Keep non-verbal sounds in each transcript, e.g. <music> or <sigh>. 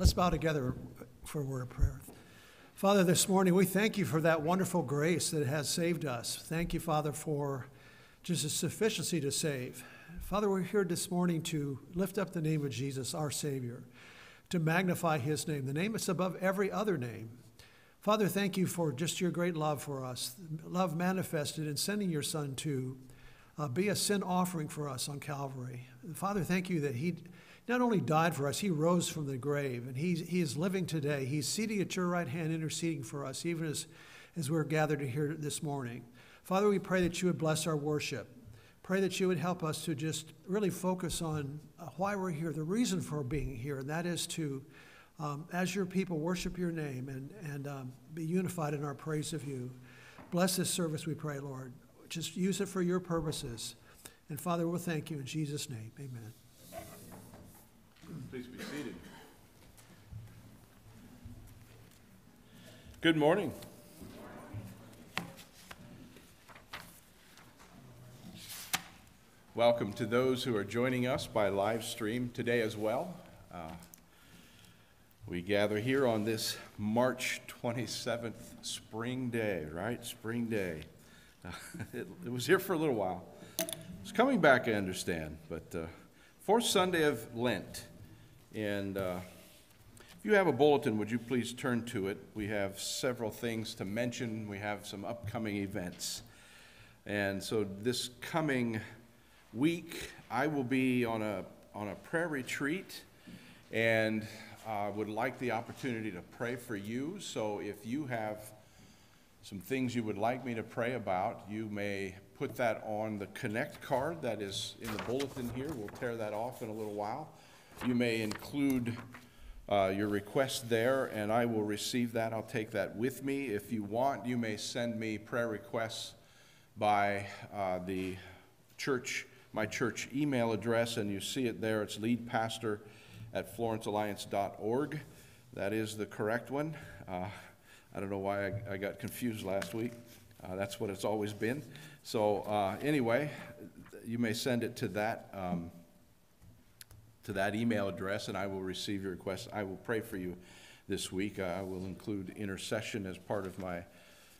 Let's bow together for a word of prayer. Father, this morning we thank you for that wonderful grace that has saved us. Thank you, Father, for just the sufficiency to save. Father, we're here this morning to lift up the name of Jesus, our Savior, to magnify his name, the name that's above every other name. Father, thank you for just your great love for us, love manifested in sending your Son to uh, be a sin offering for us on Calvary. Father, thank you that he not only died for us, he rose from the grave, and he, he is living today. He's seated at your right hand, interceding for us, even as, as we're gathered here this morning. Father, we pray that you would bless our worship. Pray that you would help us to just really focus on uh, why we're here, the reason for being here, and that is to, um, as your people, worship your name and, and um, be unified in our praise of you. Bless this service, we pray, Lord. Just use it for your purposes. And Father, we'll thank you in Jesus' name. Amen. Please be seated. Good morning. Welcome to those who are joining us by live stream today as well. Uh, we gather here on this March 27th spring day, right? Spring day. Uh, <laughs> it, it, was here for a little while. It's coming back, I understand, but uh, fourth Sunday of Lent. And uh, if you have a bulletin, would you please turn to it? We have several things to mention. We have some upcoming events. And so this coming week, I will be on a, on a prayer retreat and uh, would like the opportunity to pray for you. So if you have some things you would like me to pray about, you may put that on the Connect card that is in the bulletin here. We'll tear that off in a little while. You may include uh, your request there, and I will receive that. I'll take that with me. If you want, you may send me prayer requests by uh, the church, my church email address, and you see it there. It's leadpastor at florencealliance.org. That is the correct one. Uh, I don't know why I, I got confused last week. Uh, that's what it's always been. So, uh, anyway, you may send it to that. Um, to that email address, and I will receive your request. I will pray for you this week. I will include intercession as part of my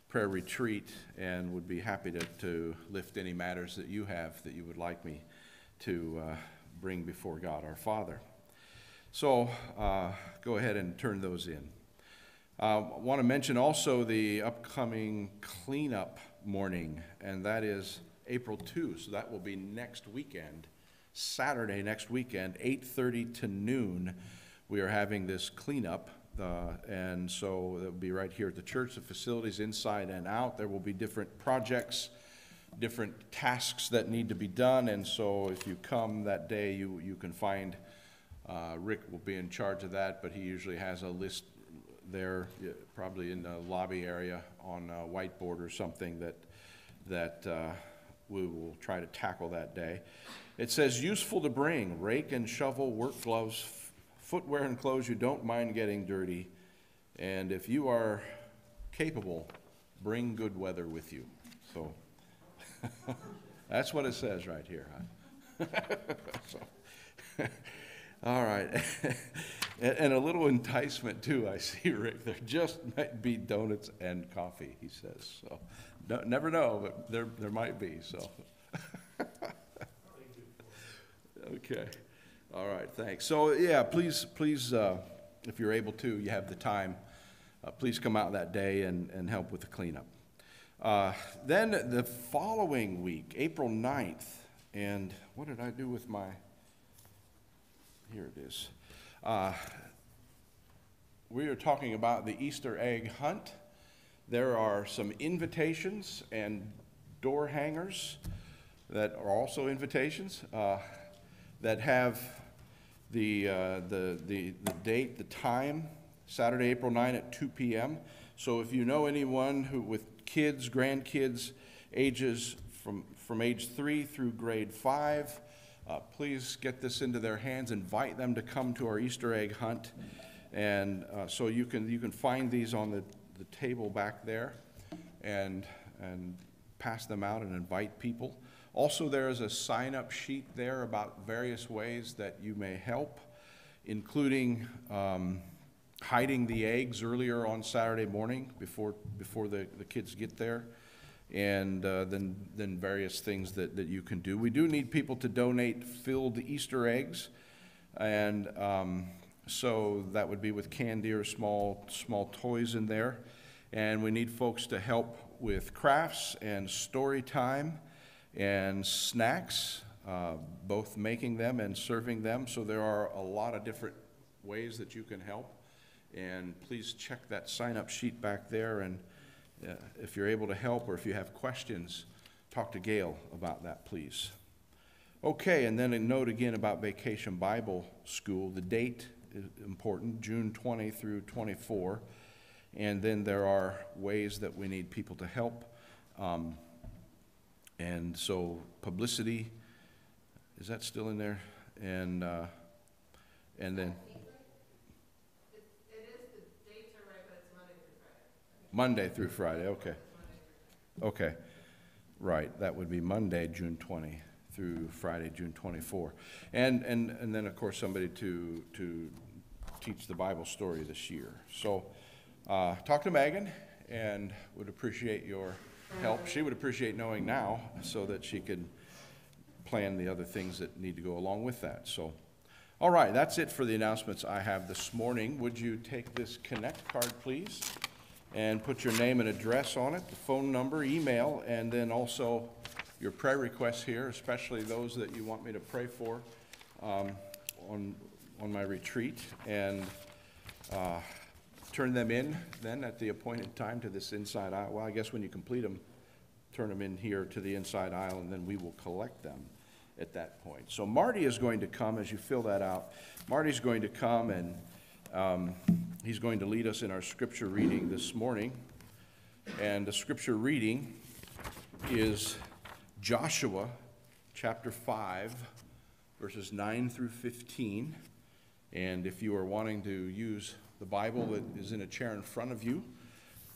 prayer retreat and would be happy to, to lift any matters that you have that you would like me to uh, bring before God our Father. So uh, go ahead and turn those in. I uh, want to mention also the upcoming cleanup morning, and that is April 2, so that will be next weekend. Saturday next weekend, 8:30 to noon, we are having this cleanup. Uh, and so it'll be right here at the church, the facilities inside and out. There will be different projects, different tasks that need to be done. And so if you come that day, you, you can find uh, Rick will be in charge of that, but he usually has a list there, probably in the lobby area on a whiteboard or something that, that uh, we will try to tackle that day. It says useful to bring rake and shovel, work gloves, footwear and clothes you don't mind getting dirty. And if you are capable, bring good weather with you. So <laughs> that's what it says right here. Huh? <laughs> so, <laughs> all right. And, and, a little enticement too, I see, Rick. There just might be donuts and coffee, he says. So no, never know, but there, there might be. So. <laughs> Okay. All right, thanks. So, yeah, please, please, uh, if you're able to, you have the time, uh, please come out that day and, and help with the cleanup. Uh, then the following week, April 9th, and what did I do with my, here it is. Uh, we are talking about the Easter egg hunt. There are some invitations and door hangers that are also invitations. Uh, that have the, uh, the, the, the date, the time, Saturday, April 9 at 2 p.m. So if you know anyone who with kids, grandkids, ages from, from age three through grade five, uh, please get this into their hands. Invite them to come to our Easter egg hunt. And uh, so you can, you can find these on the, the table back there and, and pass them out and invite people. Also, there is a sign up sheet there about various ways that you may help, including um, hiding the eggs earlier on Saturday morning before, before the, the kids get there, and uh, then, then various things that, that you can do. We do need people to donate filled Easter eggs, and um, so that would be with candy or small, small toys in there. And we need folks to help with crafts and story time and snacks, uh, both making them and serving them. So there are a lot of different ways that you can help. And please check that sign-up sheet back there, and uh, if you're able to help or if you have questions, talk to Gail about that, please. Okay, and then a note again about Vacation Bible School. The date important, June 20 through 24. And then there are ways that we need people to help. Um, and so publicity, is that still in there? And, uh, and then Monday through Friday, okay. Okay, right, that would be Monday, June 20 through Friday, June 24. And, and, and then, of course, somebody to, to teach the Bible story this year. So, uh, talk to Megan and would appreciate your help. She would appreciate knowing now so that she could plan the other things that need to go along with that. So, all right, that's it for the announcements I have this morning. Would you take this Connect card, please? And put your name and address on it, the phone number, email, and then also your prayer requests here, especially those that you want me to pray for um, on, on my retreat. And uh, turn them in then at the appointed time to this inside aisle. Well, I guess when you complete them, turn them in here to the inside aisle, and then we will collect them at that point. So Marty is going to come as you fill that out. Marty's going to come and um, he's going to lead us in our scripture reading this morning. And the scripture reading is Joshua chapter 5, verses 9 through 15. And if you are wanting to use the Bible that is in a chair in front of you,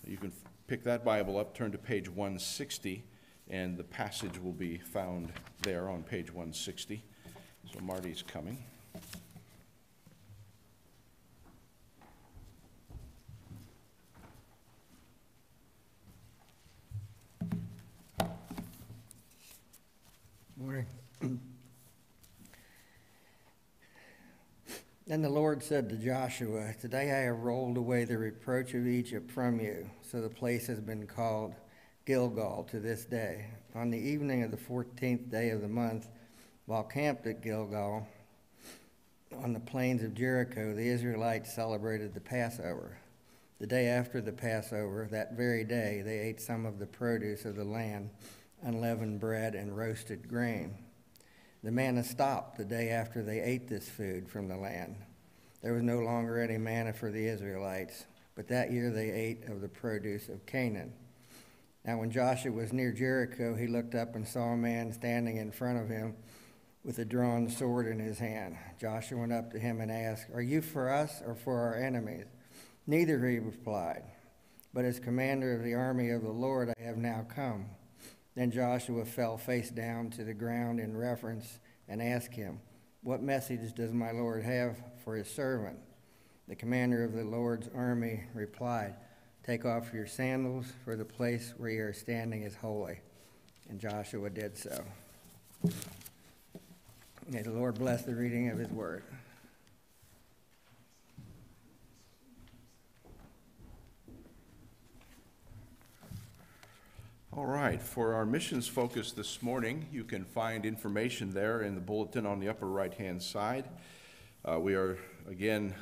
you can pick that Bible up, turn to page 160, and the passage will be found there on page 160. So Marty's coming. Morning. <clears throat> Then the Lord said to Joshua, Today I have rolled away the reproach of Egypt from you. So the place has been called Gilgal to this day. On the evening of the fourteenth day of the month, while camped at Gilgal on the plains of Jericho, the Israelites celebrated the Passover. The day after the Passover, that very day, they ate some of the produce of the land, unleavened bread and roasted grain. The manna stopped the day after they ate this food from the land. There was no longer any manna for the Israelites, but that year they ate of the produce of Canaan. Now, when Joshua was near Jericho, he looked up and saw a man standing in front of him with a drawn sword in his hand. Joshua went up to him and asked, Are you for us or for our enemies? Neither, he replied, but as commander of the army of the Lord I have now come. Then Joshua fell face down to the ground in reverence and asked him, What message does my Lord have for his servant? The commander of the Lord's army replied, Take off your sandals, for the place where you are standing is holy. And Joshua did so. May the Lord bless the reading of his word. All right, for our missions focus this morning, you can find information there in the bulletin on the upper right-hand side. Uh, we are, again,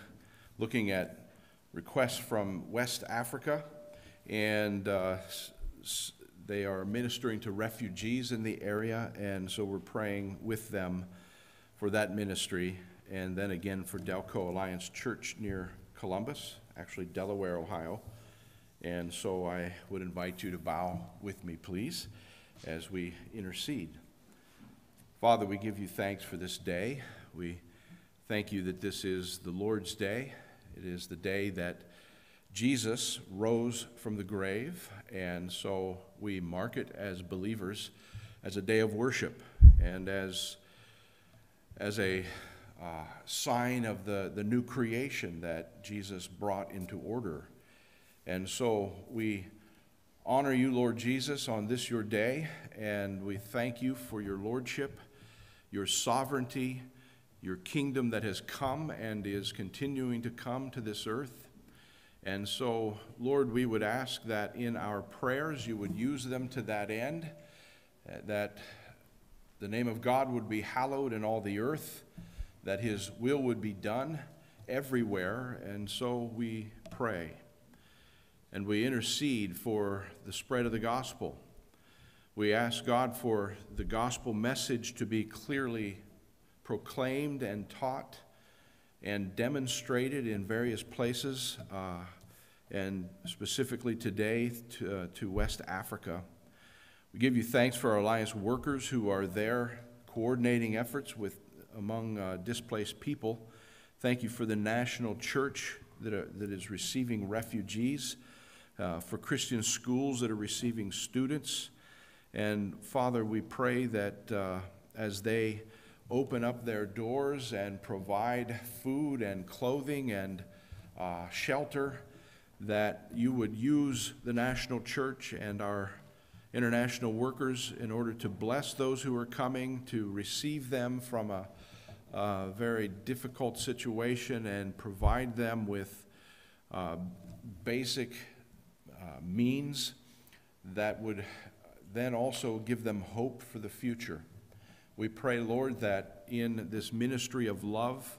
looking at requests from West Africa, and uh, they are ministering to refugees in the area, and so we're praying with them for that ministry, and then again for Delco Alliance Church near Columbus, actually Delaware, Ohio. And so I would invite you to bow with me, please, as we intercede. Father, we give you thanks for this day. We thank you that this is the Lord's day. It is the day that Jesus rose from the grave, and so we mark it as believers as a day of worship and as, as a uh, sign of the, the new creation that Jesus brought into order. And so we honor you, Lord Jesus, on this your day, and we thank you for your lordship, your sovereignty, your kingdom that has come and is continuing to come to this earth. And so, Lord, we would ask that in our prayers you would use them to that end, that the name of God would be hallowed in all the earth, that his will would be done everywhere. And so we pray and we intercede for the spread of the gospel. We ask God for the gospel message to be clearly proclaimed and taught and demonstrated in various places, uh, and specifically today to, uh, to West Africa. We give you thanks for our Alliance workers who are there coordinating efforts with among uh, displaced people. Thank you for the national church that, are, that is receiving refugees, uh, for Christian schools that are receiving students. And Father, we pray that uh, as they open up their doors and provide food and clothing and uh, shelter, that you would use the national church and our international workers in order to bless those who are coming, to receive them from a, a very difficult situation and provide them with uh, basic means that would then also give them hope for the future. We pray, Lord, that in this ministry of love,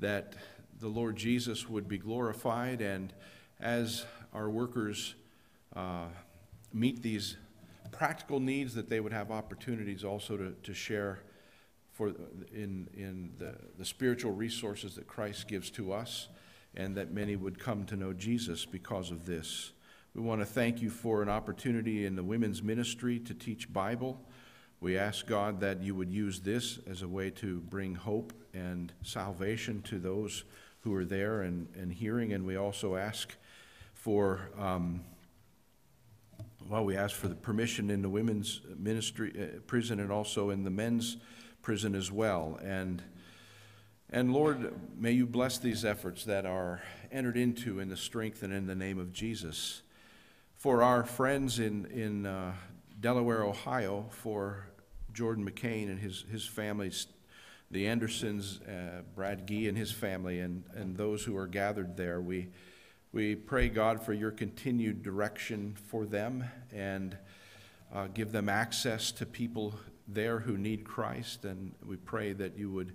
that the Lord Jesus would be glorified, and as our workers uh, meet these practical needs, that they would have opportunities also to, to share for in, in the, the spiritual resources that Christ gives to us, and that many would come to know Jesus because of this. We want to thank you for an opportunity in the women's ministry to teach Bible. We ask God that you would use this as a way to bring hope and salvation to those who are there and, and hearing. And we also ask for, um, well, we ask for the permission in the women's ministry uh, prison and also in the men's prison as well. And and Lord, may you bless these efforts that are entered into in the strength and in the name of Jesus. For our friends in, in uh, Delaware, Ohio, for Jordan McCain and his, his family, the Andersons, uh, Brad Gee and his family, and, and those who are gathered there. We, we pray, God, for your continued direction for them and uh, give them access to people there who need Christ. And we pray that you would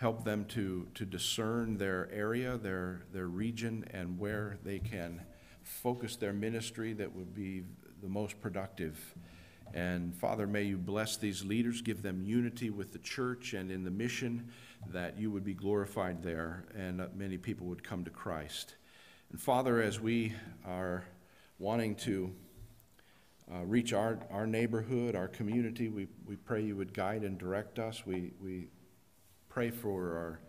help them to, to discern their area, their, their region, and where they can focus their ministry that would be the most productive. And Father, may you bless these leaders, give them unity with the church and in the mission, that you would be glorified there and many people would come to Christ. And Father, as we are wanting to uh, reach our, our neighborhood, our community, we, we pray you would guide and direct us. We, we pray for our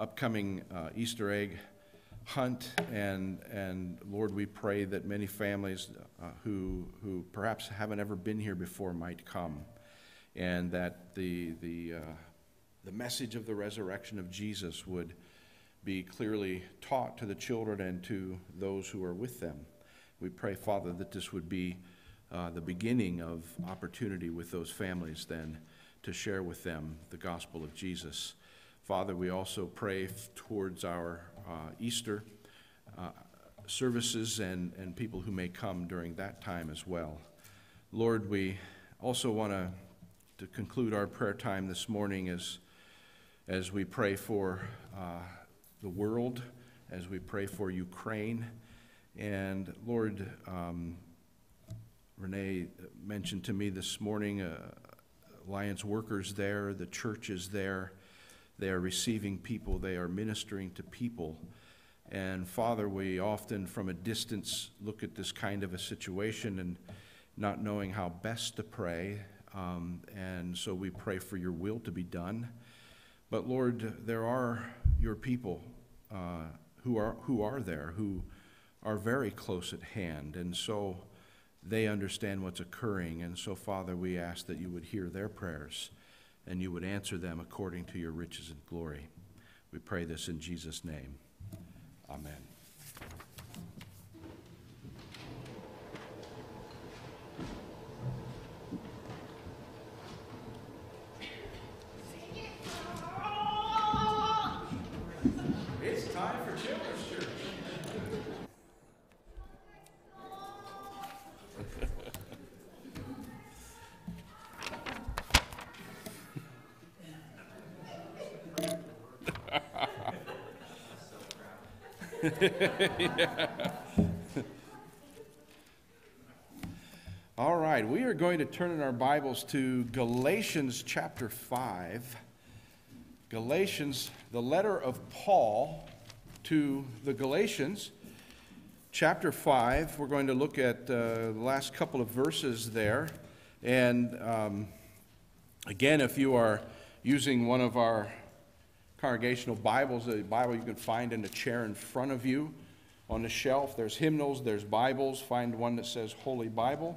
upcoming uh, Easter egg hunt, and, and Lord, we pray that many families uh, who, who perhaps haven't ever been here before might come, and that the, the, uh, the message of the resurrection of Jesus would be clearly taught to the children and to those who are with them. We pray, Father, that this would be uh, the beginning of opportunity with those families then to share with them the gospel of Jesus. Father, we also pray towards our Easter uh, services and, and people who may come during that time as well. Lord, we also want to to conclude our prayer time this morning as, as we pray for uh, the world, as we pray for Ukraine. And Lord, um, Renee mentioned to me this morning uh, Alliance workers there, the church is there. They are receiving people, they are ministering to people. And Father, we often from a distance look at this kind of a situation and not knowing how best to pray. Um, and so we pray for your will to be done. But Lord, there are your people uh, who, are, who are there, who are very close at hand. And so they understand what's occurring. And so, Father, we ask that you would hear their prayers and you would answer them according to your riches and glory. We pray this in Jesus' name. Amen. <laughs> All right, we are going to turn in our Bibles to Galatians chapter 5. Galatians, the letter of Paul to the Galatians, chapter 5. We're going to look at uh, the last couple of verses there. And um, again, if you are using one of our congregational Bibles, a Bible you can find in a chair in front of you on the shelf, there's hymnals, there's Bibles. Find one that says Holy Bible.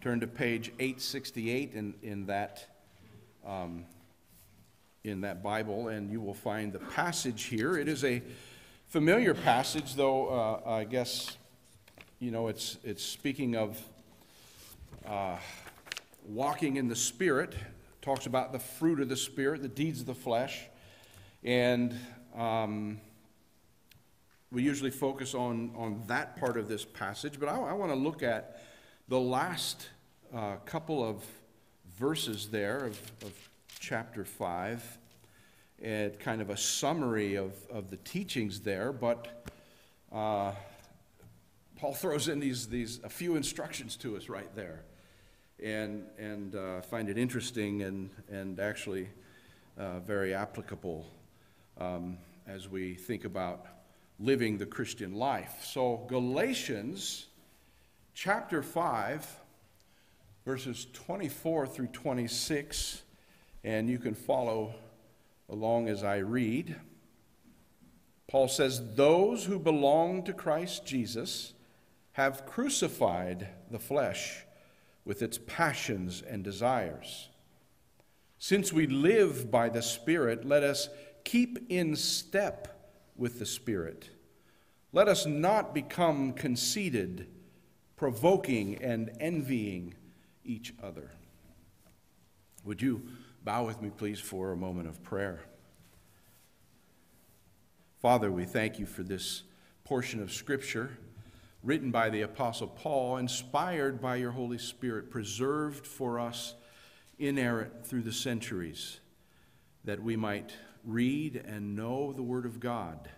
Turn to page 868 in, in that. Um, in that Bible, and you will find the passage here. It is a familiar passage, though uh, I guess you know it's it's speaking of uh, walking in the Spirit. Talks about the fruit of the Spirit, the deeds of the flesh, and um, we usually focus on on that part of this passage. But I, I want to look at the last uh, couple of verses there of, of chapter 5 and kind of a summary of, of the teachings there, but uh, Paul <laughs> throws in these, these a few instructions to us right there. And, and uh, find it interesting and, and actually uh, very applicable um, as we think about living the Christian life. So, Galatians chapter 5, verses 24 through 26 and you can follow along as I read. Paul says, Those who belong to Christ Jesus have crucified the flesh with its passions and desires. Since we live by the Spirit, let us keep in step with the Spirit. Let us not become conceited, provoking, and envying each other. Would you bow with me, please, for a moment of prayer? Father, we thank you for this portion of Scripture written by the Apostle Paul, inspired by your Holy Spirit, preserved for us inerrant through the centuries, that we might read and know the Word of God,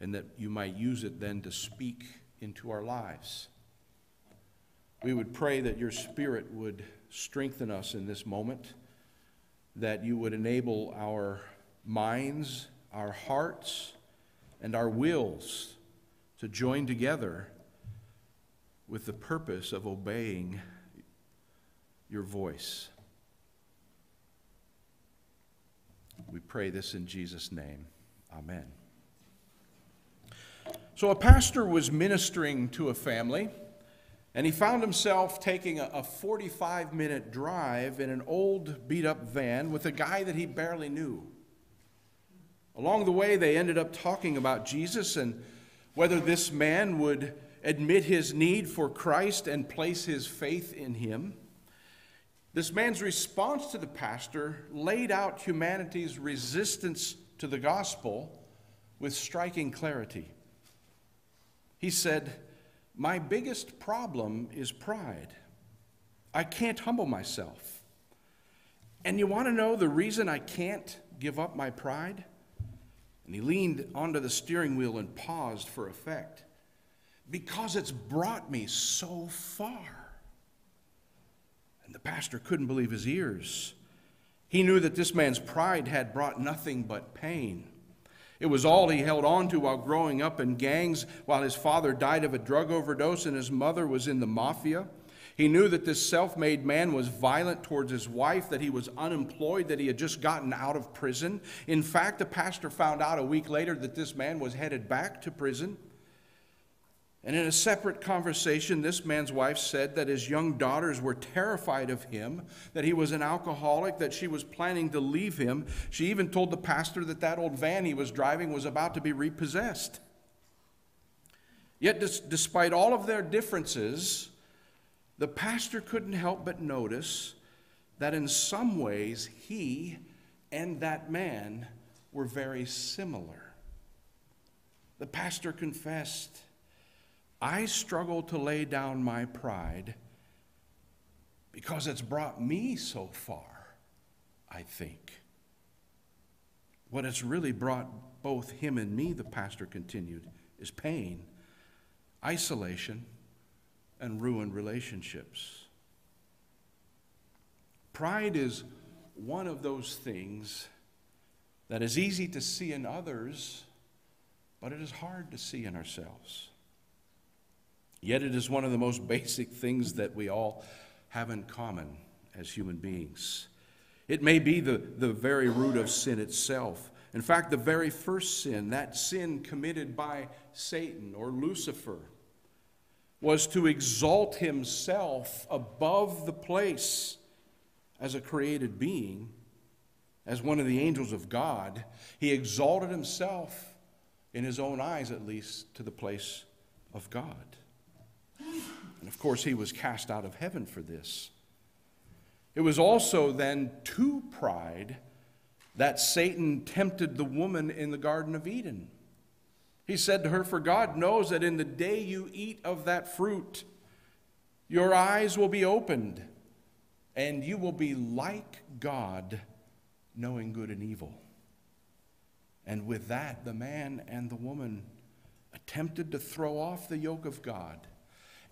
and that you might use it then to speak into our lives. We would pray that your Spirit would strengthen us in this moment, that you would enable our minds, our hearts, and our wills to join together with the purpose of obeying your voice. We pray this in Jesus' name. Amen. So, a pastor was ministering to a family, and he found himself taking a 45 minute drive in an old beat up van with a guy that he barely knew. Along the way, they ended up talking about Jesus and whether this man would admit his need for Christ and place his faith in him. This man's response to the pastor laid out humanity's resistance to the gospel with striking clarity. He said, My biggest problem is pride. I can't humble myself. And you want to know the reason I can't give up my pride? And he leaned onto the steering wheel and paused for effect. Because it's brought me so far. And the pastor couldn't believe his ears. He knew that this man's pride had brought nothing but pain. It was all he held on to while growing up in gangs, while his father died of a drug overdose and his mother was in the mafia. He knew that this self made man was violent towards his wife, that he was unemployed, that he had just gotten out of prison. In fact, the pastor found out a week later that this man was headed back to prison. And in a separate conversation, this man's wife said that his young daughters were terrified of him, that he was an alcoholic, that she was planning to leave him. She even told the pastor that that old van he was driving was about to be repossessed. Yet, despite all of their differences, the pastor couldn't help but notice that in some ways he and that man were very similar. The pastor confessed, I struggle to lay down my pride because it's brought me so far, I think. What it's really brought both him and me, the pastor continued, is pain, isolation, and ruined relationships. Pride is one of those things that is easy to see in others, but it is hard to see in ourselves. Yet it is one of the most basic things that we all have in common as human beings. It may be the, the very root of sin itself. In fact, the very first sin, that sin committed by Satan or Lucifer, was to exalt himself above the place as a created being, as one of the angels of God. He exalted himself, in his own eyes at least, to the place of God. And of course, he was cast out of heaven for this. It was also then to pride that Satan tempted the woman in the Garden of Eden. He said to her, For God knows that in the day you eat of that fruit, your eyes will be opened, and you will be like God, knowing good and evil. And with that, the man and the woman attempted to throw off the yoke of God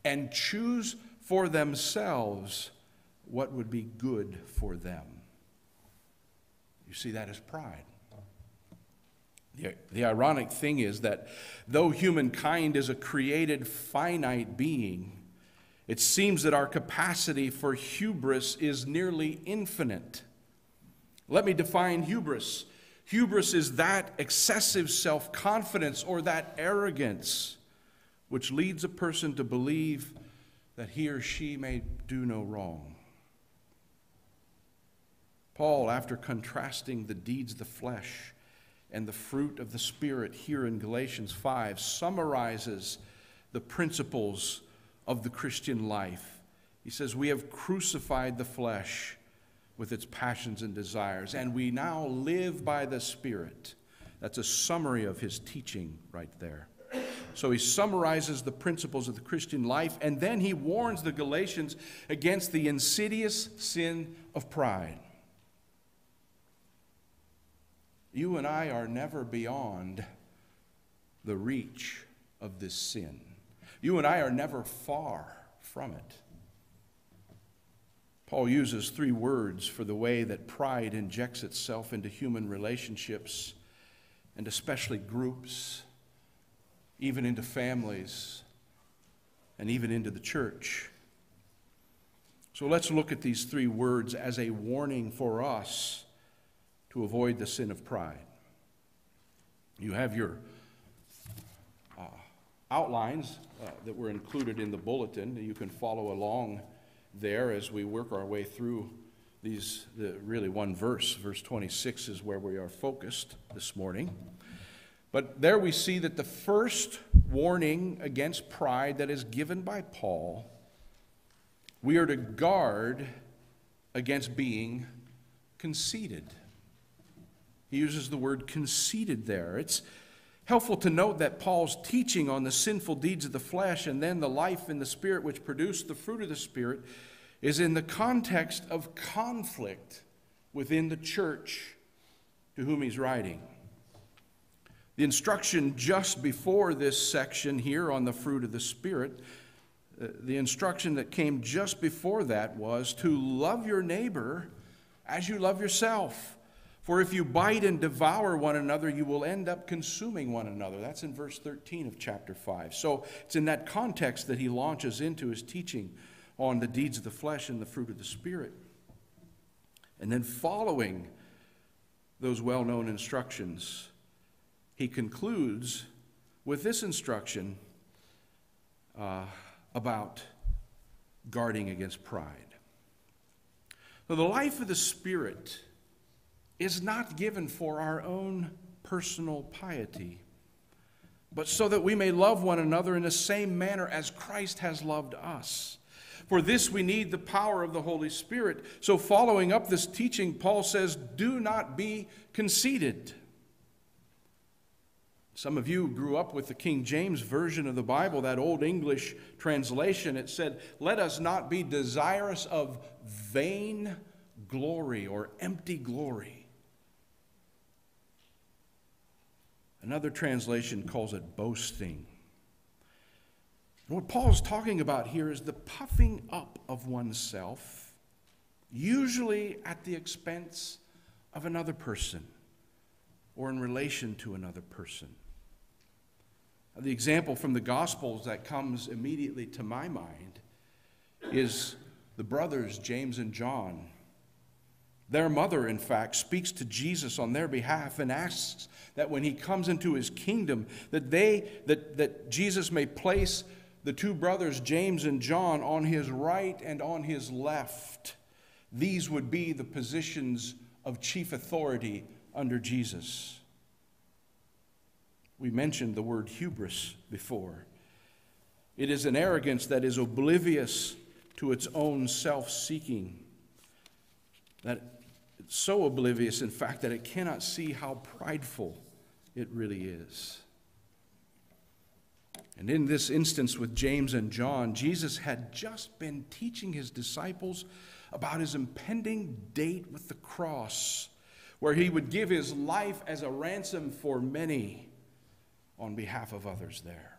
and choose for themselves what would be good for them. You see, that is pride. The, the ironic thing is that though humankind is a created finite being, it seems that our capacity for hubris is nearly infinite. Let me define hubris. Hubris is that excessive self confidence or that arrogance which leads a person to believe that he or she may do no wrong. Paul, after contrasting the deeds of the flesh and the fruit of the Spirit here in Galatians 5, summarizes the principles of the Christian life. He says, We have crucified the flesh with its passions and desires, and we now live by the Spirit. That's a summary of his teaching right there. So he summarizes the principles of the Christian life, and then he warns the Galatians against the insidious sin of pride. You and I are never beyond the reach of this sin. You and I are never far from it. Paul uses three words for the way that pride injects itself into human relationships and especially groups even into families, and even into the church. So let's look at these three words as a warning for us to avoid the sin of pride. You have your uh, outlines uh, that were included in the bulletin. You can follow along there as we work our way through these, the, really one verse. Verse 26 is where we are focused this morning. But there we see that the first warning against pride that is given by Paul, we are to guard against being conceited. He uses the word conceited there. It's helpful to note that Paul's teaching on the sinful deeds of the flesh and then the life in the spirit which produce the fruit of the spirit is in the context of conflict within the church to whom he's writing. The instruction just before this section here on the fruit of the Spirit, uh, the instruction that came just before that was to love your neighbor as you love yourself. For if you bite and devour one another, you will end up consuming one another. That's in verse 13 of chapter 5. So it's in that context that he launches into his teaching on the deeds of the flesh and the fruit of the Spirit. And then following those well known instructions, he concludes with this instruction uh, about guarding against pride. The life of the Spirit is not given for our own personal piety, but so that we may love one another in the same manner as Christ has loved us. For this we need the power of the Holy Spirit. So, following up this teaching, Paul says, Do not be conceited. Some of you grew up with the King James Version of the Bible, that Old English translation. It said, Let us not be desirous of vain glory or empty glory. Another translation calls it boasting. And what Paul's talking about here is the puffing up of oneself, usually at the expense of another person or in relation to another person. The example from the Gospels that comes immediately to my mind is the brothers, James and John. Their mother, in fact, speaks to Jesus on their behalf and asks that when he comes into his kingdom, that they that, that Jesus may place the two brothers, James and John, on his right and on his left. These would be the positions of chief authority under Jesus. We mentioned the word hubris before. It is an arrogance that is oblivious to its own self seeking. That it's so oblivious, in fact, that it cannot see how prideful it really is. And in this instance with James and John, Jesus had just been teaching his disciples about his impending date with the cross, where he would give his life as a ransom for many on behalf of others there.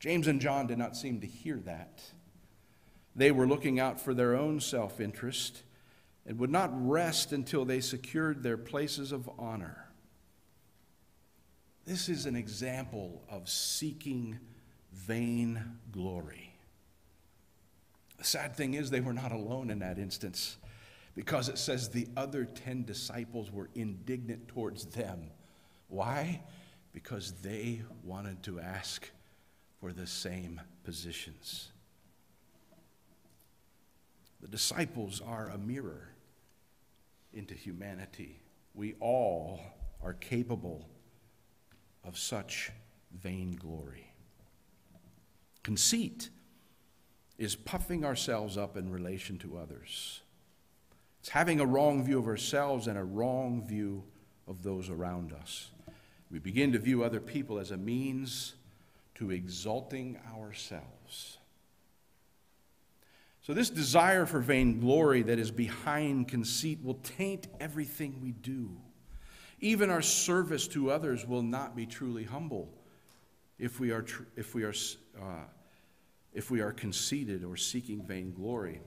James and John did not seem to hear that. They were looking out for their own self interest and would not rest until they secured their places of honor. This is an example of seeking vain glory. The sad thing is, they were not alone in that instance because it says the other 10 disciples were indignant towards them. Why? Because they wanted to ask for the same positions. The disciples are a mirror into humanity. We all are capable of such vainglory. Conceit is puffing ourselves up in relation to others. It's having a wrong view of ourselves and a wrong view of those around us. We begin to view other people as a means to exalting ourselves. So, this desire for vainglory that is behind conceit will taint everything we do. Even our service to others will not be truly humble if we are, tr- if we are, uh, if we are conceited or seeking vainglory.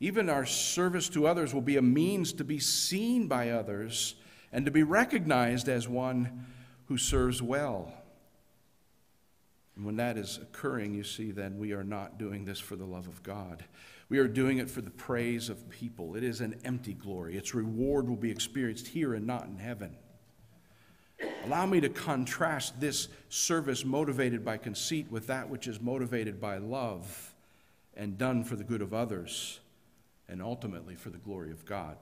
Even our service to others will be a means to be seen by others and to be recognized as one who serves well. And when that is occurring, you see, then we are not doing this for the love of God. We are doing it for the praise of people. It is an empty glory. Its reward will be experienced here and not in heaven. Allow me to contrast this service motivated by conceit with that which is motivated by love and done for the good of others and ultimately for the glory of God.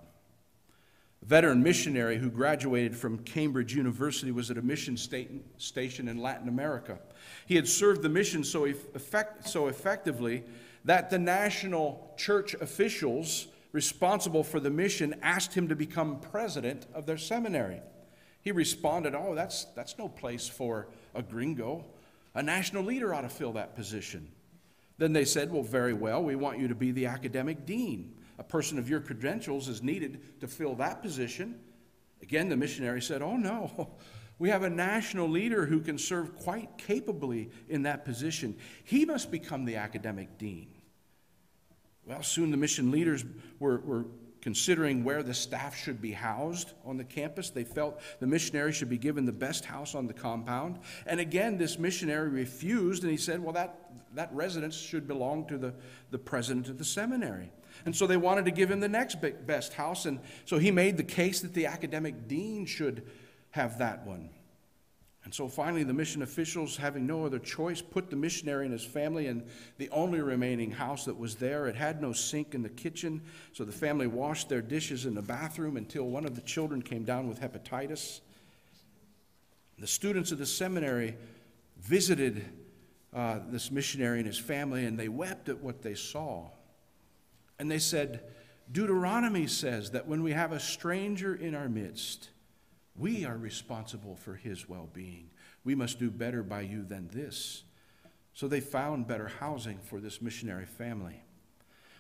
Veteran missionary who graduated from Cambridge University was at a mission station in Latin America. He had served the mission so, effect, so effectively that the national church officials responsible for the mission asked him to become president of their seminary. He responded, Oh, that's, that's no place for a gringo. A national leader ought to fill that position. Then they said, Well, very well, we want you to be the academic dean a person of your credentials is needed to fill that position. Again, the missionary said, Oh, no. <laughs> We have a national leader who can serve quite capably in that position. He must become the academic dean. Well, soon the mission leaders were, were considering where the staff should be housed on the campus. They felt the missionary should be given the best house on the compound. And again, this missionary refused, and he said, Well, that, that residence should belong to the, the president of the seminary. And so they wanted to give him the next best house. And so he made the case that the academic dean should have that one. And so finally, the mission officials, having no other choice, put the missionary and his family in the only remaining house that was there. It had no sink in the kitchen, so the family washed their dishes in the bathroom until one of the children came down with hepatitis. The students of the seminary visited uh, this missionary and his family, and they wept at what they saw. And they said, Deuteronomy says that when we have a stranger in our midst, we are responsible for his well being. We must do better by you than this. So they found better housing for this missionary family.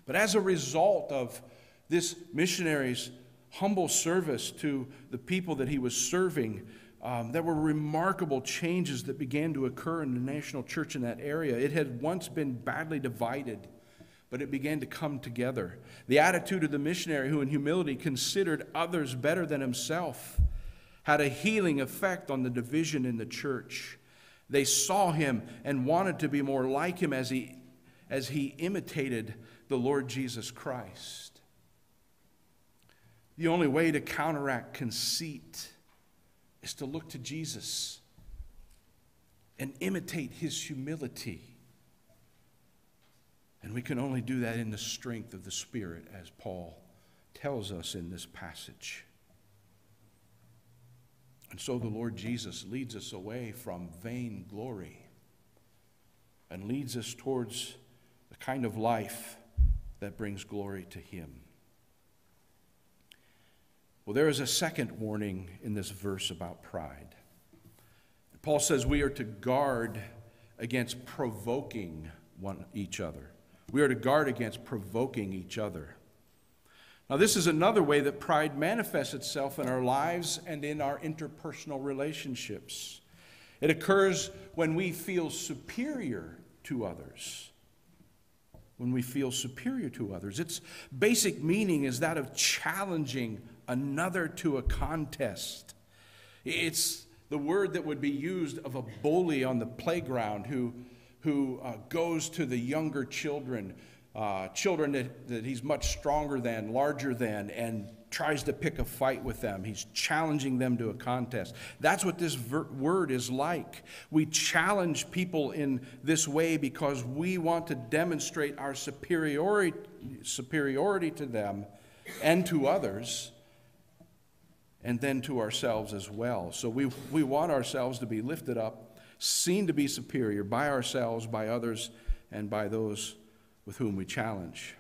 But as a result of this missionary's humble service to the people that he was serving, um, there were remarkable changes that began to occur in the national church in that area. It had once been badly divided, but it began to come together. The attitude of the missionary, who in humility considered others better than himself, had a healing effect on the division in the church. They saw him and wanted to be more like him as he, as he imitated the Lord Jesus Christ. The only way to counteract conceit is to look to Jesus and imitate his humility. And we can only do that in the strength of the Spirit, as Paul tells us in this passage. And so the Lord Jesus leads us away from vain glory and leads us towards the kind of life that brings glory to Him. Well, there is a second warning in this verse about pride. Paul says we are to guard against provoking one each other. We are to guard against provoking each other. Now, this is another way that pride manifests itself in our lives and in our interpersonal relationships. It occurs when we feel superior to others. When we feel superior to others. Its basic meaning is that of challenging another to a contest. It's the word that would be used of a bully on the playground who, who uh, goes to the younger children uh, children that, that he's much stronger than, larger than, and tries to pick a fight with them. He's challenging them to a contest. That's what this ver- word is like. We challenge people in this way because we want to demonstrate our superiority, superiority to them and to others, and then to ourselves as well. So we, we want ourselves to be lifted up, seen to be superior by ourselves, by others, and by those with whom we challenge.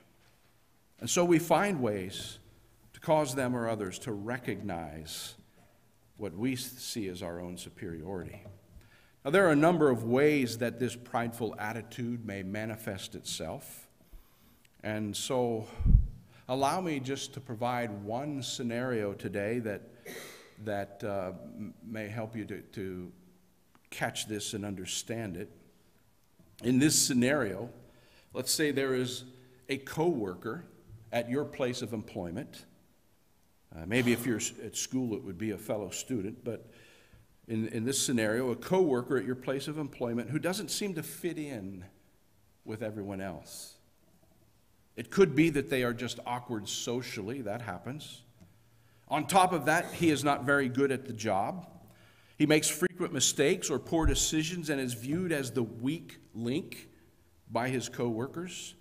And so we find ways to cause them or others to recognize what we see as our own superiority. Now, there are a number of ways that this prideful attitude may manifest itself. And so, allow me just to provide one scenario today that, that uh, may help you to, to catch this and understand it. In this scenario, Let's say there is a coworker at your place of employment. Uh, maybe if you're at school, it would be a fellow student, but in, in this scenario, a coworker at your place of employment who doesn't seem to fit in with everyone else. It could be that they are just awkward socially, that happens. On top of that, he is not very good at the job. He makes frequent mistakes or poor decisions and is viewed as the weak link by his coworkers.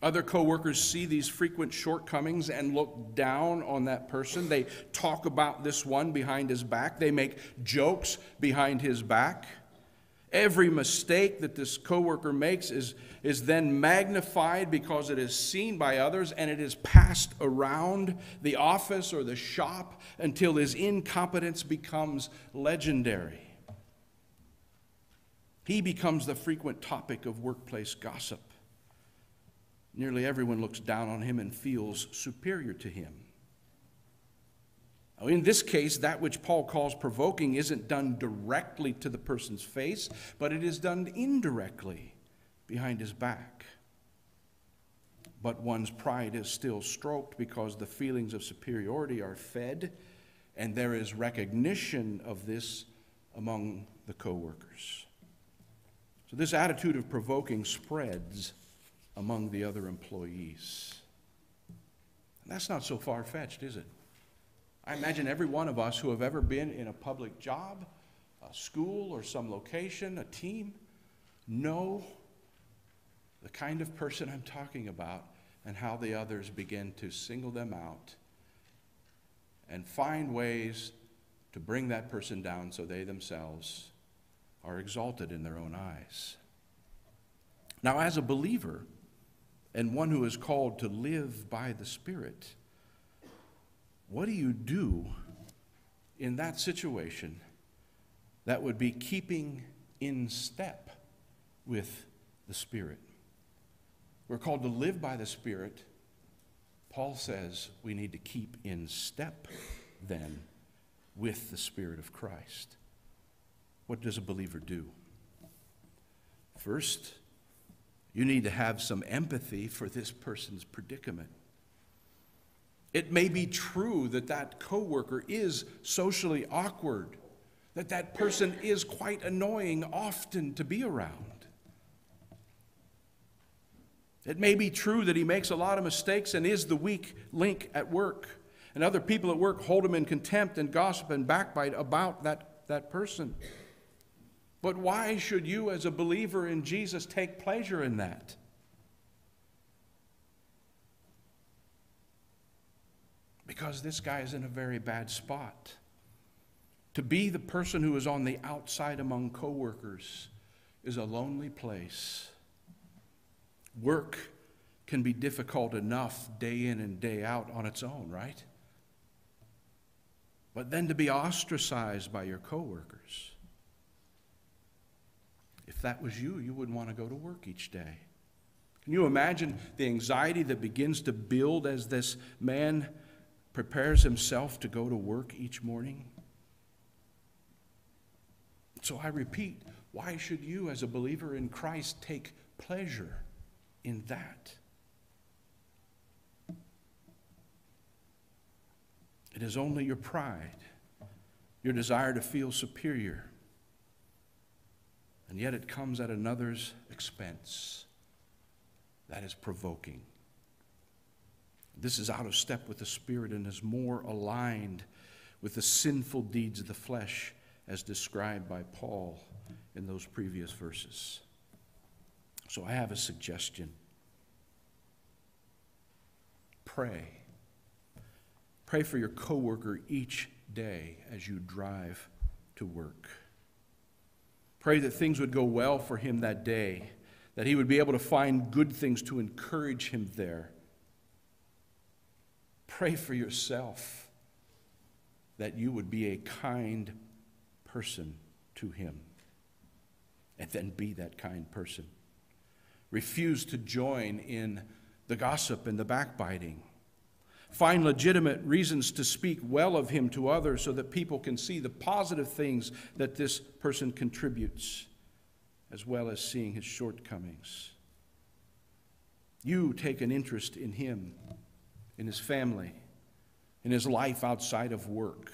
Other coworkers see these frequent shortcomings and look down on that person. They talk about this one behind his back. They make jokes behind his back. Every mistake that this coworker makes is, is then magnified because it is seen by others and it is passed around the office or the shop until his incompetence becomes legendary. He becomes the frequent topic of workplace gossip. Nearly everyone looks down on him and feels superior to him. In this case, that which Paul calls provoking isn't done directly to the person's face, but it is done indirectly behind his back. But one's pride is still stroked because the feelings of superiority are fed, and there is recognition of this among the coworkers. So this attitude of provoking spreads among the other employees. And that's not so far fetched, is it? I imagine every one of us who have ever been in a public job a school or some location, a team, know the kind of person I'm talking about and how the others begin to single them out and find ways to bring that person down so they themselves are exalted in their own eyes. Now, as a believer and one who is called to live by the Spirit, what do you do in that situation that would be keeping in step with the Spirit? We're called to live by the Spirit. Paul says we need to keep in step then with the Spirit of Christ. What does a believer do? First, you need to have some empathy for this person's predicament. It may be true that that coworker is socially awkward, that that person is quite annoying often to be around. It may be true that he makes a lot of mistakes and is the weak link at work, and other people at work hold him in contempt and gossip and backbite about that, that person. But why should you, as a believer in Jesus, take pleasure in that? Because this guy is in a very bad spot. To be the person who is on the outside among coworkers is a lonely place. Work can be difficult enough day in and day out on its own, right? But then to be ostracized by your coworkers if that was you, you wouldn't want to go to work each day. Can you imagine the anxiety that begins to build as this man prepares himself to go to work each morning? So I repeat, why should you, as a believer in Christ, take pleasure in that? It is only your pride, your desire to feel superior and yet it comes at another's expense. That is provoking. This is out of step with the Spirit and is more aligned with the sinful deeds of the flesh as described by Paul in those previous verses. So I have a suggestion. Pray. Pray for your coworker each day as you drive to work. Pray that things would go well for him that day, that he would be able to find good things to encourage him there. Pray for yourself that you would be a kind person to him and then be that kind person. Refuse to join in the gossip and the backbiting. Find legitimate reasons to speak well of him to others so that people can see the positive things that this person contributes, as well as seeing his shortcomings. You take an interest in him, in his family, in his life outside of work.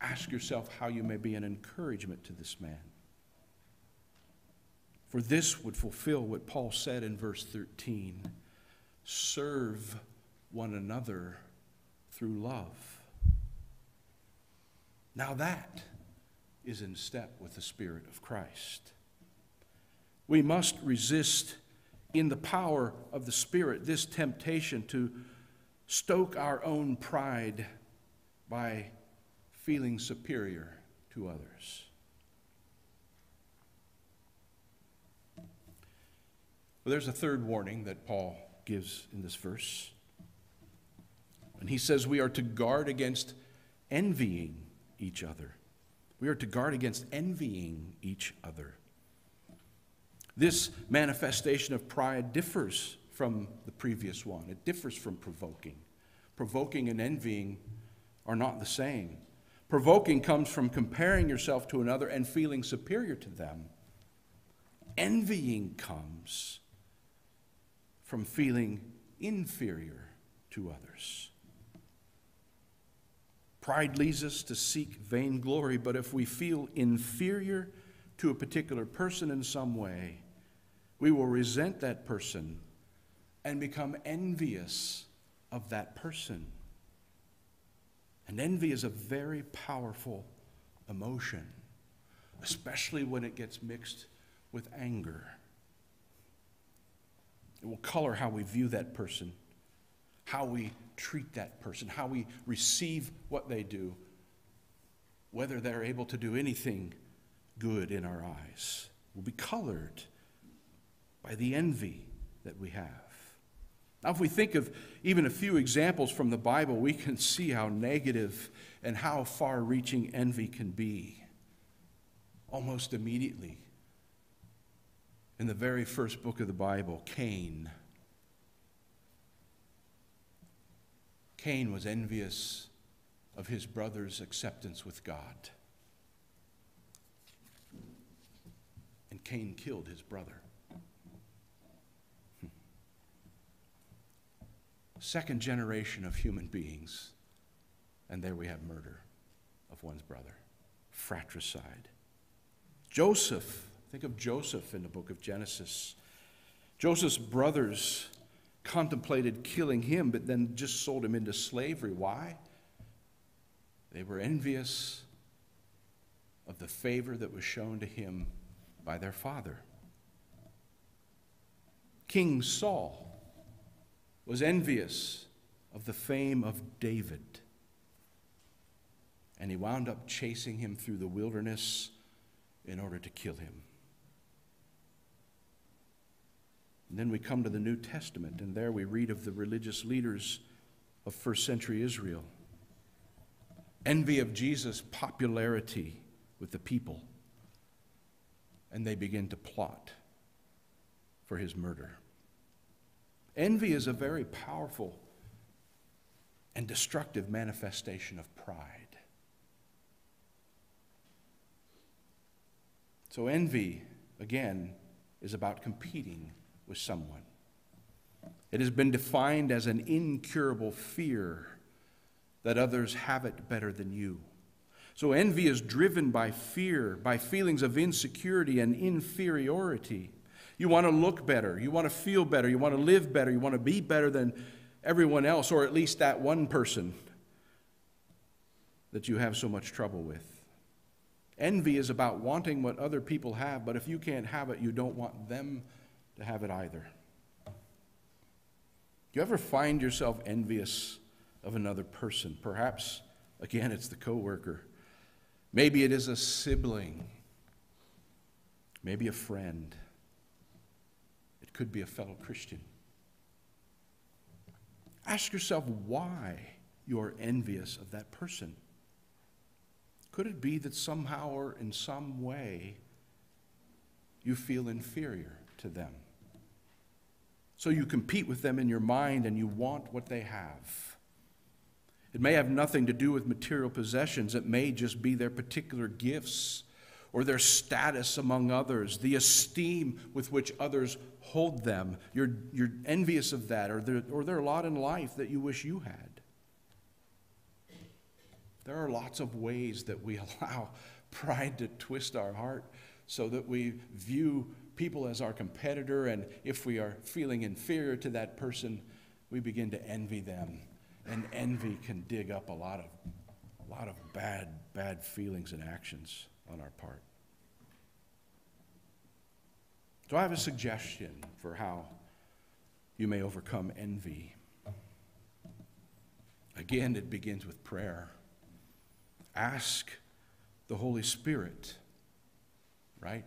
Ask yourself how you may be an encouragement to this man. For this would fulfill what Paul said in verse 13 serve one another through love. Now that is in step with the Spirit of Christ. We must resist in the power of the Spirit this temptation to stoke our own pride by feeling superior to others. Well, there's a third warning that Paul gives in this verse. And he says we are to guard against envying each other. We are to guard against envying each other. This manifestation of pride differs from the previous one, it differs from provoking. Provoking and envying are not the same. Provoking comes from comparing yourself to another and feeling superior to them. Envying comes from feeling inferior to others. Pride leads us to seek vainglory, but if we feel inferior to a particular person in some way, we will resent that person and become envious of that person. And envy is a very powerful emotion, especially when it gets mixed with anger. It will color how we view that person, how we treat that person, how we receive what they do, whether they're able to do anything good in our eyes. Will be colored by the envy that we have. Now, if we think of even a few examples from the Bible, we can <laughs> see how negative and how far reaching envy can be. Almost immediately, in the very first book of the Bible, Cain. Cain was envious of his brother's acceptance with God. And Cain killed his brother. second generation of human beings. And there we have murder of one's brother, fratricide. Joseph, think of Joseph in the book of Genesis. Joseph's brothers contemplated killing him, but then just sold him into slavery. Why? They were envious of the favor that was shown to him by their father. King Saul was envious of the fame of David. And he wound up chasing him through the wilderness in order to kill him. And then we come to the New Testament, and there we read of the religious leaders of first century Israel. Envy of Jesus' popularity with the people, and they begin to plot for his murder. Envy is a very powerful and destructive manifestation of pride. So, envy, again, is about competing with someone. It has been defined as an incurable fear that others have it better than you. So, envy is driven by fear, by feelings of insecurity and inferiority. You want to look better. You want to feel better. You want to live better. You want to be better than everyone else, or at least that one person that you have so much trouble with. Envy is about wanting what other people have, but if you can't have it, you don't want them to have it either. Do you ever find yourself envious of another person? Perhaps, again, it's the coworker. Maybe it is a sibling. Maybe a friend it could be a fellow Christian. Ask yourself why you're envious of that person. Could it be that somehow or in some way you feel inferior to them? So you compete with them in your mind and you want what they have. It may have nothing to do with material possessions, it may just be their particular gifts or their status among others, the esteem with which others hold them. You're, you're envious of that, or, there, or their lot in life that you wish you had. There are lots of ways that we <laughs> allow pride to twist our heart so that we view people as our competitor, and if we are feeling inferior to that person, we begin to envy them. And envy can dig up a lot of, a lot of bad, bad feelings and actions on our part. So I have a suggestion for how you may overcome envy. Again, it begins with prayer. Ask the Holy Spirit, right?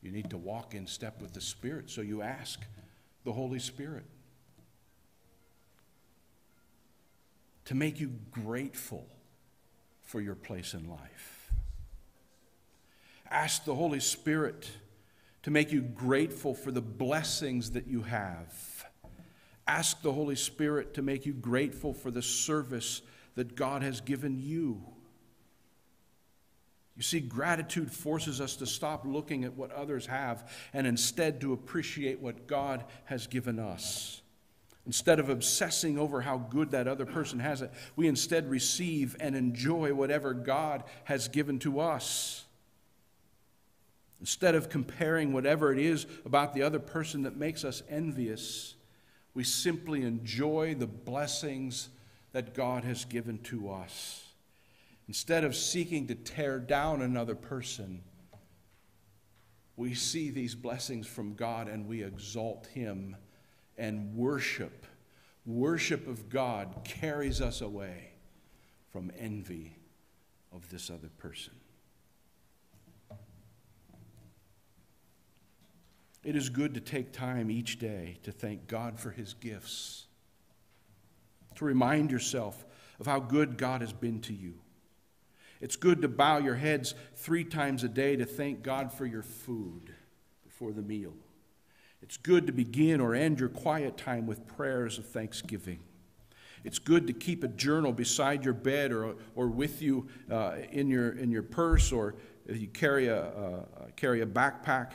You need to walk in step with the Spirit, so you ask the Holy Spirit to make you grateful for your place in life. Ask the Holy Spirit to make you grateful for the blessings that you have. Ask the Holy Spirit to make you grateful for the service that God has given you. You see, gratitude forces us to stop looking at what others have and instead to appreciate what God has given us. Instead of obsessing over how good that other person has it, we instead receive and enjoy whatever God has given to us. Instead of comparing whatever it is about the other person that makes us envious, we simply enjoy the blessings that God has given to us. Instead of seeking to tear down another person, we see these blessings from God and we exalt Him and worship. Worship of God carries us away from envy of this other person. It is good to take time each day to thank God for His gifts, to remind yourself of how good God has been to you. It's good to bow your heads three times a day to thank God for your food before the meal. It's good to begin or end your quiet time with prayers of thanksgiving. It's good to keep a journal beside your bed or, or with you uh, in, your, in your purse or if you carry a, uh, carry a backpack,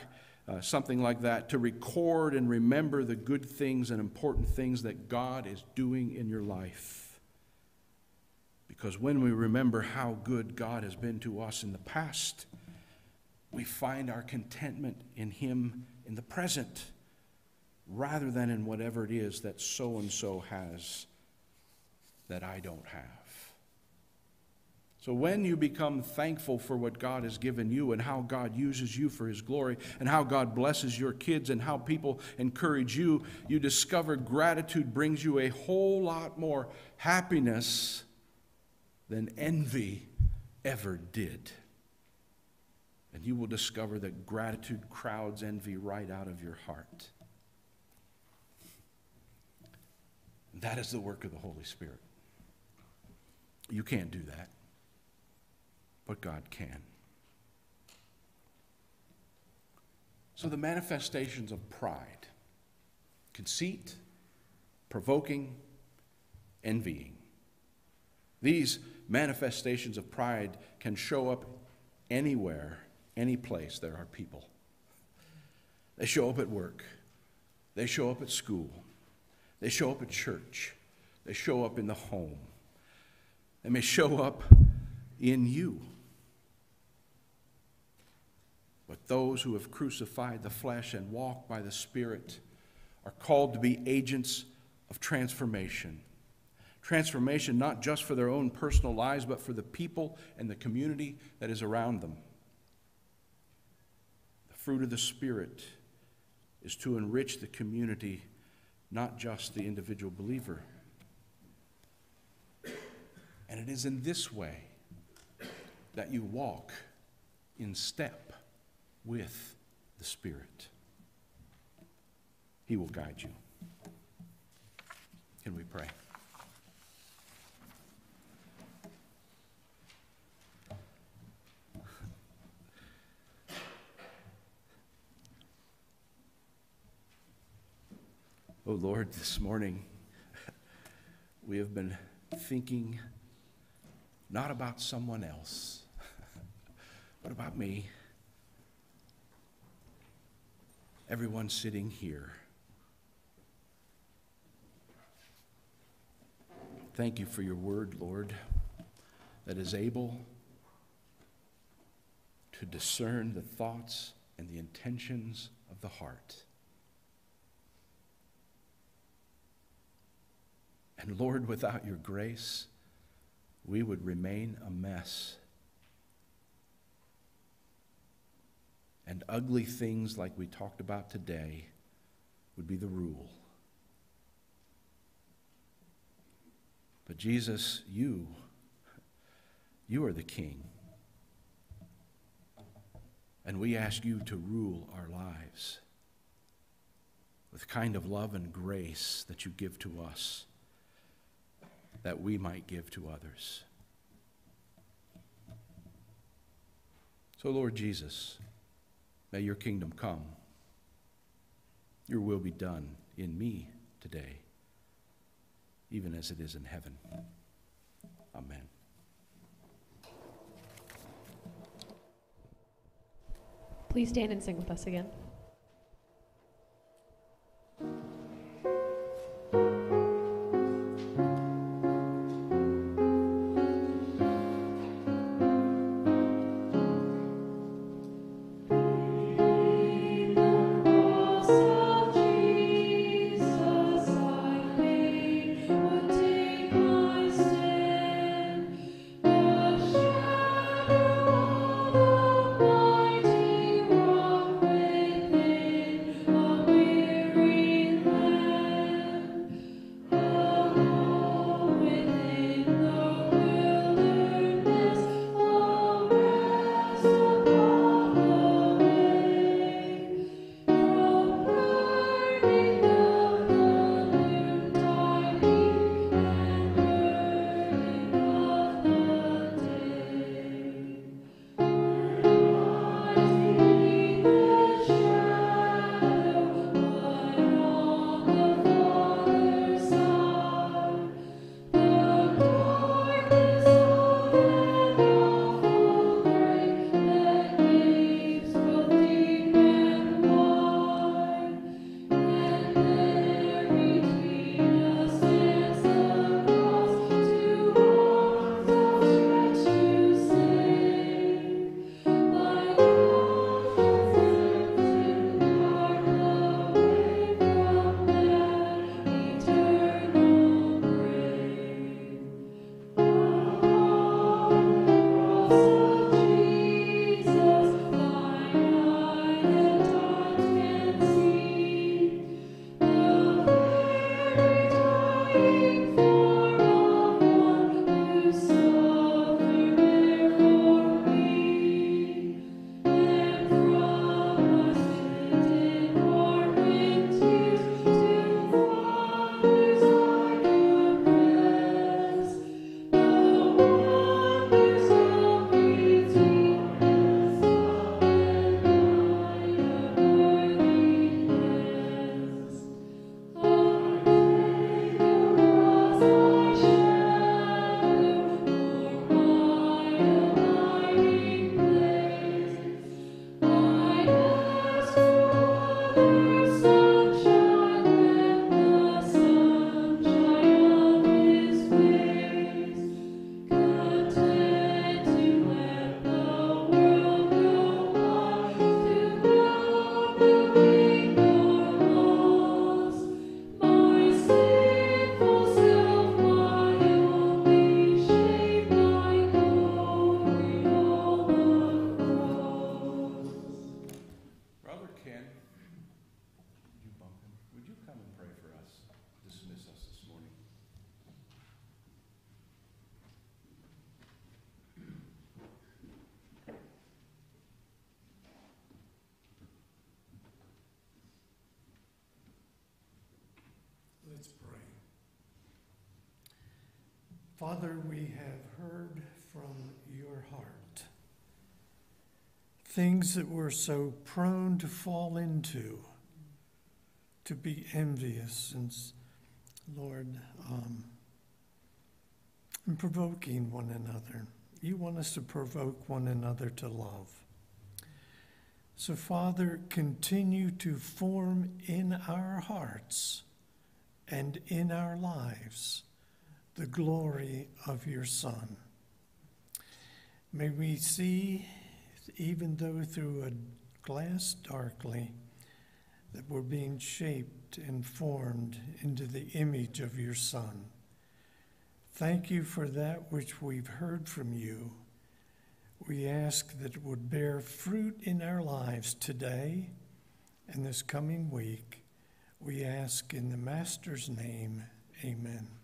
uh, something like that, to record and remember the good things and important things that God is doing in your life. Because when we remember how good God has been to us in the past, we find our contentment in Him in the present rather than in whatever it is that so and so has that I don't have. So, when you become thankful for what God has given you and how God uses you for His glory and how God blesses your kids and how people encourage you, you discover gratitude brings you a whole lot more happiness than envy ever did. And you will discover that gratitude crowds envy right out of your heart. That is the work of the Holy Spirit. You can't do that, but God can. So, the manifestations of pride conceit, provoking, envying. These manifestations of pride can show up anywhere, any place there are people. They show up at work, they show up at school, they show up at church, they show up in the home, they may show up in you. But those who have crucified the flesh and walk by the Spirit are called to be agents of transformation. Transformation not just for their own personal lives, but for the people and the community that is around them. The fruit of the Spirit is to enrich the community, not just the individual believer. And it is in this way that you walk in step with the Spirit. He will guide you. Can we pray? Oh Lord, this morning we have been thinking not about someone else, <laughs> but about me. Everyone sitting here. Thank you for your word, Lord, that is able to discern the thoughts and the intentions of the heart. And Lord, without your grace, we would remain a mess. And ugly things like we talked about today would be the rule. But Jesus, you, you are the king. And we ask you to rule our lives with the kind of love and grace that you give to us that we might give to others. So, Lord Jesus, may your kingdom come. Your will be done in me today, even as it is in heaven. Amen. Please stand and sing with us again. Father, we have heard from your heart things that we're so prone to fall into, to be envious and, Lord, um, and provoking one another. You want us to provoke one another to love. So, Father, continue to form in our hearts and in our lives the glory of your Son. May we see, even though through a glass darkly, that we're being shaped and formed into the image of your Son. Thank you for that which we've heard from you. We ask that it would bear fruit in our lives today and this coming week. We ask in the Master's name, amen.